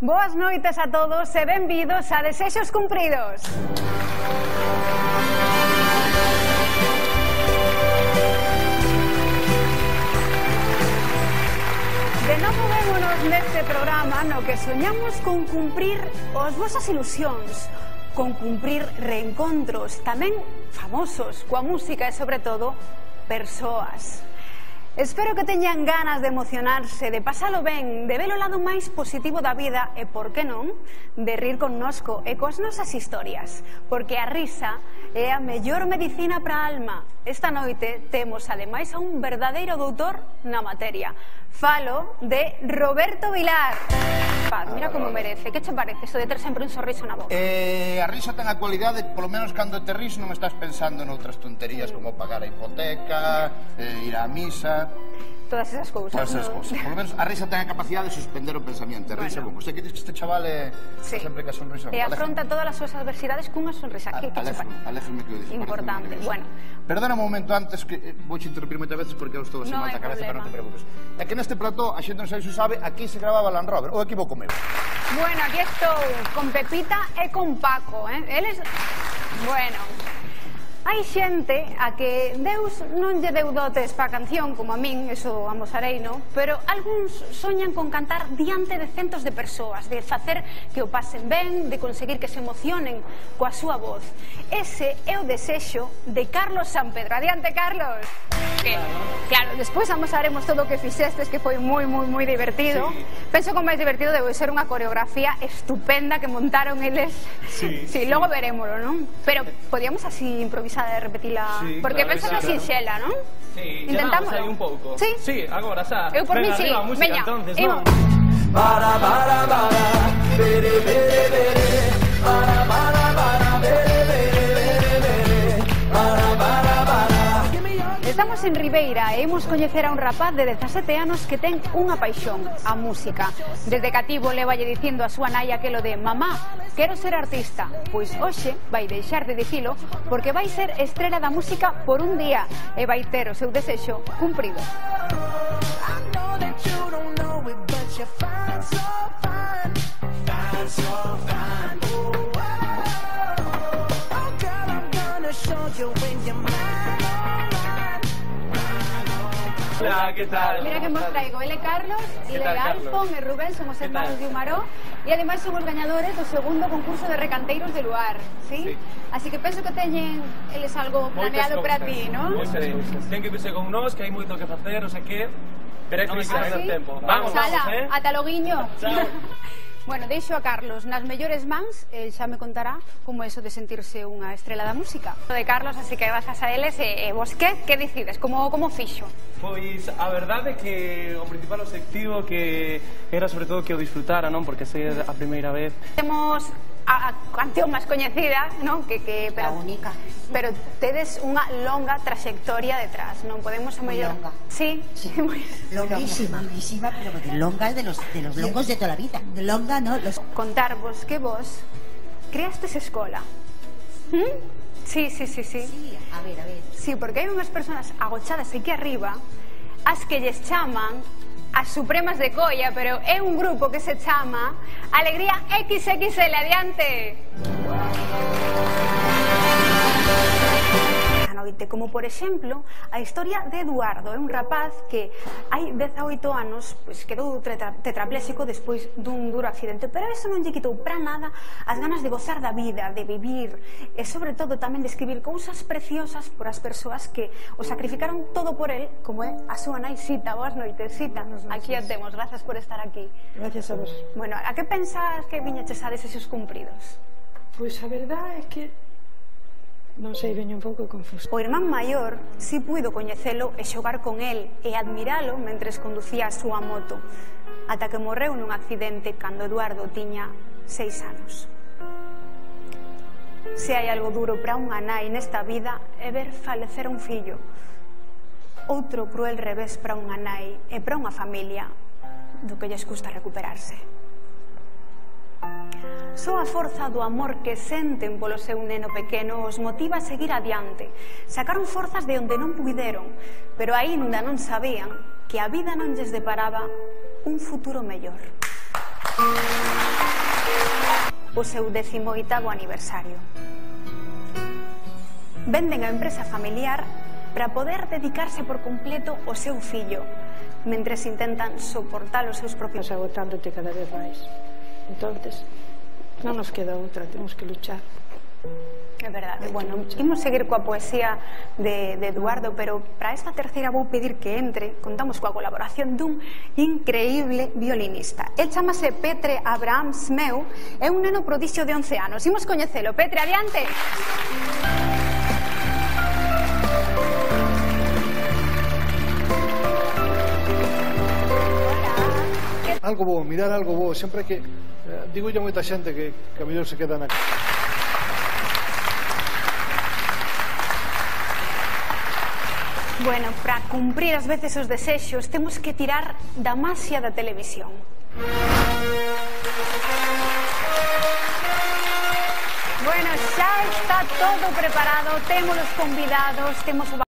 Boas noites a todos e benvidos a Desexos Cumpridos. De novo vémonos neste programa no que soñamos con cumprir os vosas ilusións, con cumprir reencontros tamén famosos coa música e, sobre todo, persoas. Espero que teñan ganas de emocionarse, de pasalo ben, de ver o lado máis positivo da vida e, por que non, de rir connosco e coas nosas historias, porque a risa é a mellor medicina para a alma. Esta noite temos, ademais, a un verdadeiro doutor na materia. Falo de Roberto Vilar. Roberto Vilar paz, mira como merece. Que che parece iso de ter sempre un sorriso na boca? Eh, a risa ten a cualidade, polo menos cando te ris non estás pensando noutras tonterías como pagar a hipoteca, eh, ir á misa todas esas cousas. Todas esas cousas. Por menos a risa ten a capacidade de suspender o pensamento. A risa bueno. como. Usted que dices que este chaval é sí. sempre que a sonrisa. E afronta todas as súas adversidades cunha sonrisa. Que, que, que aléjame, aléjame que o dices. Importante. Bueno. Perdona un momento antes que eh, vou interrumpir moitas veces porque eu estou así no mal da cabeza, pero non te preocupes. É que neste plató a xente non sei se sabe aquí se gravaba Land Rover, ou equivoco meu. Bueno, aquí estou con Pepita e con Paco, eh? Eles Bueno, Hai xente a que Deus non lle deu dotes pa canción, como a min, eso amosarei, no? Pero algúns soñan con cantar diante de centos de persoas, de facer que o pasen ben, de conseguir que se emocionen coa súa voz. Ese é o desexo de Carlos San Pedro. Adiante, Carlos! Carlos! que claro, despois amosaremos todo o que fixestes que foi moi, moi, moi divertido. Sí. Penso que o máis divertido debe ser unha coreografía estupenda que montaron eles. Sí, sí, sí. logo verémolo, non? Pero podíamos así improvisada e repetila, sí, porque claro, penso claro. sinxela, non? Sí, Intentamos. un pouco. Sí, sí agora xa. Eu por mí sí. Arriba, música, Veña, entonces, non? Para, para, para, bere, bere, bere, para, para. Estamos en Ribeira e imos coñecer a un rapaz de 17 anos que ten unha paixón, a música. Desde cativo levalle dicindo a súa nai aquelo de Mamá, quero ser artista. Pois hoxe vai deixar de dicilo porque vai ser estrela da música por un día e vai ter o seu desexo cumprido. Find so fine. Hola, ¿qué tal? Mira que vos traigo, ele Carlos, ele Alfon e Rubén, somos hermanos de Humaró e ademais somos gañadores do segundo concurso de recanteiros de Luar, ¿sí? sí. Así que penso que teñen eles algo planeado para ti, ¿no? Moitas cousas. Ten que verse con nós, que hai moito que facer, o sea que... Pero é que ¿Ah, non tempo. Vamos, vamos, Sala, vamos, eh? ata lo guiño. Chao. Bueno, deixo a Carlos nas mellores mans, el xa me contará como é eso de sentirse unha estrela da música. De Carlos, así que vas a eles e, e vos que, que decides? Como, como fixo? Pois a verdade é que o principal obxectivo que era sobre todo que o disfrutara, non? Porque sei a primeira vez. Temos a, a canción máis coñecida, non? Que, que, pero, a única. Pero tedes unha longa trayectoria detrás, non podemos a mellor... Longa. Sí, sí. Muy... Longuísima, longuísima, pero porque longa é de los, de los longos de toda a vida. De longa, ¿no? Los... Contarvos que vos creastes escola. ¿Mm? Sí, sí, sí, sí. Sí, a ver, a ver. Sí, porque hai unhas persoas agochadas aquí arriba as que lles chaman as Supremas de Coia, pero é un grupo que se chama Alegría XXL, adiante! como por exemplo a historia de Eduardo, é un rapaz que hai 18 anos pois, quedou tetra, tetrapléxico despois dun duro accidente, pero eso non lle quitou para nada as ganas de gozar da vida, de vivir e sobre todo tamén de escribir cousas preciosas por as persoas que o sacrificaron todo por el, como é a súa nai Sita. boas noites, Sita, aquí a temos, grazas por estar aquí. Gracias a vos. Bueno, a que pensas que viñeches a desexos cumpridos? Pois pues a verdade é que Non sei, veño un pouco confusa. O irmán maior si puido coñecelo e xogar con el e admiralo mentres conducía a súa moto, ata que morreu nun accidente cando Eduardo tiña seis anos. Se hai algo duro para unha nai nesta vida é ver falecer un fillo. Outro cruel revés para unha nai e para unha familia do que lles custa recuperarse. Só a forza do amor que senten polo seu neno pequeno os motiva a seguir adiante. Sacaron forzas de onde non puideron, pero aínda non sabían que a vida non lles deparaba un futuro mellor. O seu 18º aniversario. Venden a empresa familiar para poder dedicarse por completo ao seu fillo, mentres intentan soportar os seus propios... Agotándote cada vez máis. Entonces, Non nos queda outra, temos que luchar. É verdade. Bueno, imos seguir coa poesía de, de Eduardo, pero para esta terceira vou pedir que entre. Contamos coa colaboración dun increíble violinista. El chamase Petre Abraham Smeu, é un neno prodixio de 11 anos. Imos coñecelo. Petre, adiante. Adiante. algo bo, mirar algo bo, sempre que eh, digo a moita xente que, que a mellor se queda na casa. Bueno, para cumprir as veces os desexos temos que tirar da masia da televisión. Bueno, xa está todo preparado, temos os convidados, temos o